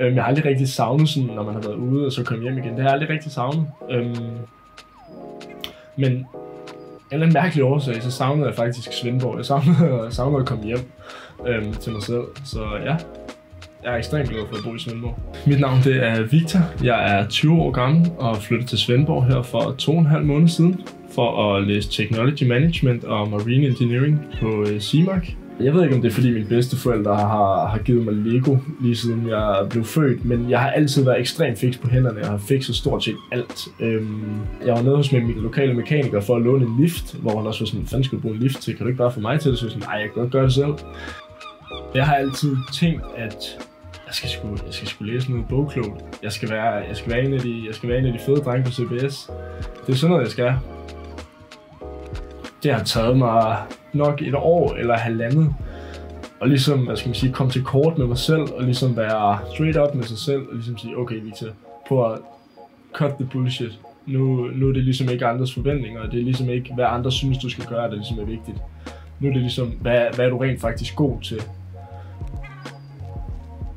Øhm, jeg har aldrig rigtig savnet sådan, når man har været ude og så kommet hjem igen. Det har jeg aldrig rigtig savnet. Øhm, men en eller anden mærkelig årsag, så savnede jeg faktisk Svendborg. Jeg savnede, jeg savnede at komme hjem øhm, til mig selv. Så ja, jeg er ekstremt glad for at bo i Svendborg. Mit navn det er Victor. Jeg er 20 år gammel og flyttet til Svendborg her for to og en halv måned siden for at læse Technology Management og Marine Engineering på øh, CIMAC. Jeg ved ikke, om det er fordi mine bedsteforældre har, har givet mig Lego, lige siden jeg blev født, men jeg har altid været ekstremt fix på hænderne. og har fikset stort set alt. Øhm, jeg var nede hos min lokale mekaniker for at låne en lift, hvor han også var sådan, fanden skal du bruge en lift til? Kan du ikke bare få mig til det? Så jeg sådan, nej, jeg kan godt gøre det selv. Jeg har altid tænkt, at jeg skal sgu, jeg skal sgu læse noget bogklogt. Jeg skal være, jeg skal være en af de, jeg skal være en af de fede drenge på CBS. Det er sådan noget, jeg skal. Det har taget mig nok et år eller halvandet og ligesom, hvad skal man sige, komme til kort med mig selv, og ligesom være straight up med sig selv, og ligesom sige, okay Victor, prøv at cut the bullshit. Nu, nu er det ligesom ikke andres forventninger, og det er ligesom ikke, hvad andre synes, du skal gøre, der ligesom er vigtigt. Nu er det ligesom, hvad, hvad er du rent faktisk god til?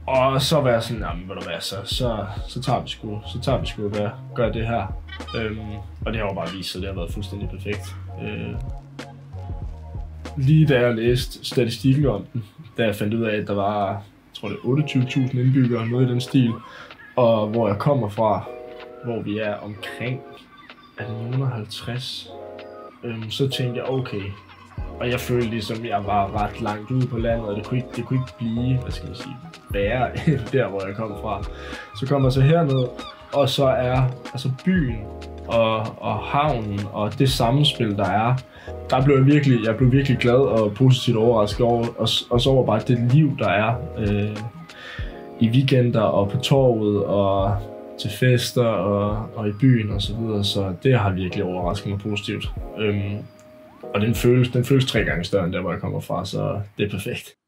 Og så var jeg sådan, jamen ved du hvad, så, så, så tager vi sgu, så tager vi sgu hvad, gør det her. Øhm, og det har jo bare vist sig, det har været fuldstændig perfekt. Øh, lige da jeg læste statistikken om den, da jeg fandt ud af, at der var, jeg tror det 28.000 indbyggere, noget i den stil, og hvor jeg kommer fra, hvor vi er omkring, er det 950, øhm, så tænkte jeg, okay, og jeg følte ligesom, at jeg var ret langt ude på landet, og det kunne ikke, det kunne ikke blive, hvad skal man sige, værre der, hvor jeg kom fra. Så kommer jeg så herned, og så er altså byen og, og havnen og det samspil, der er, der blev jeg virkelig, jeg blev virkelig glad og positivt overrasket over, og, og så over bare det liv, der er øh, i weekender og på torvet og til fester og, og i byen og så videre, så det har virkelig overrasket mig positivt. Øhm, og den føles, den føles tre gange større end der, hvor jeg kommer fra, så det er perfekt.